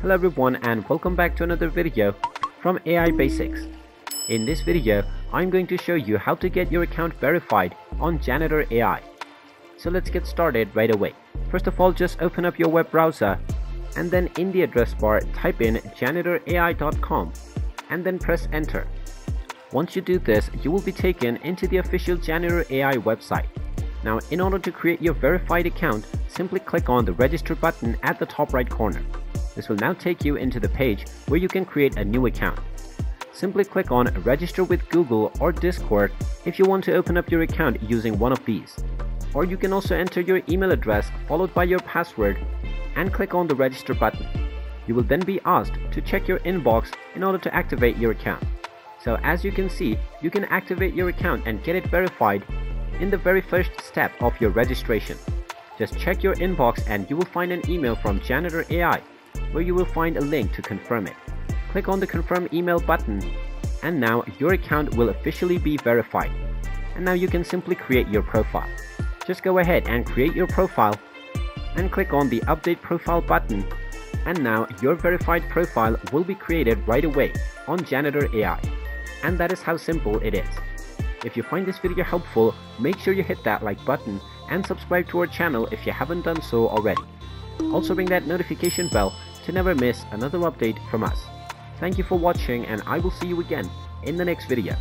Hello everyone and welcome back to another video from AI Basics. In this video, I'm going to show you how to get your account verified on Janitor AI. So let's get started right away. First of all, just open up your web browser and then in the address bar type in janitorai.com and then press enter. Once you do this, you will be taken into the official Janitor AI website. Now in order to create your verified account, simply click on the register button at the top right corner. This will now take you into the page where you can create a new account. Simply click on register with Google or Discord if you want to open up your account using one of these. Or you can also enter your email address followed by your password and click on the register button. You will then be asked to check your inbox in order to activate your account. So as you can see, you can activate your account and get it verified in the very first step of your registration. Just check your inbox and you will find an email from Janitor AI where you will find a link to confirm it. Click on the confirm email button and now your account will officially be verified. And now you can simply create your profile. Just go ahead and create your profile and click on the update profile button and now your verified profile will be created right away on Janitor AI. And that is how simple it is. If you find this video helpful, make sure you hit that like button and subscribe to our channel if you haven't done so already. Also ring that notification bell to never miss another update from us. Thank you for watching and I will see you again in the next video.